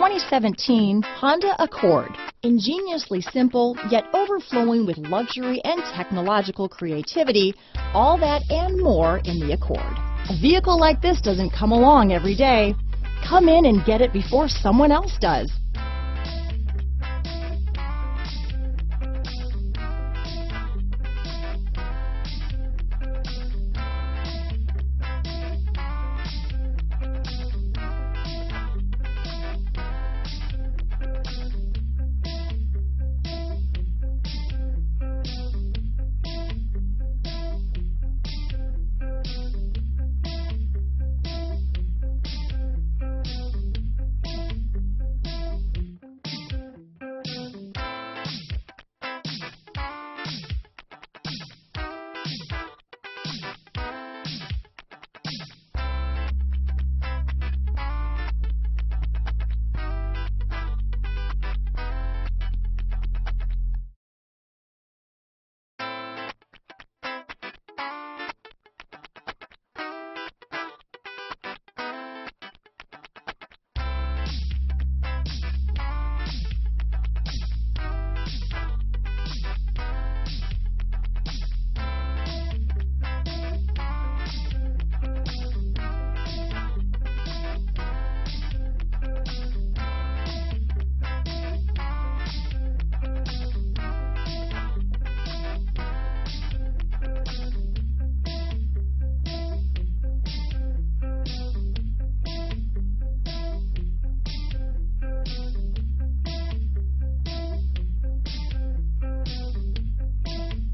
2017 Honda Accord. Ingeniously simple, yet overflowing with luxury and technological creativity, all that and more in the Accord. A vehicle like this doesn't come along every day. Come in and get it before someone else does.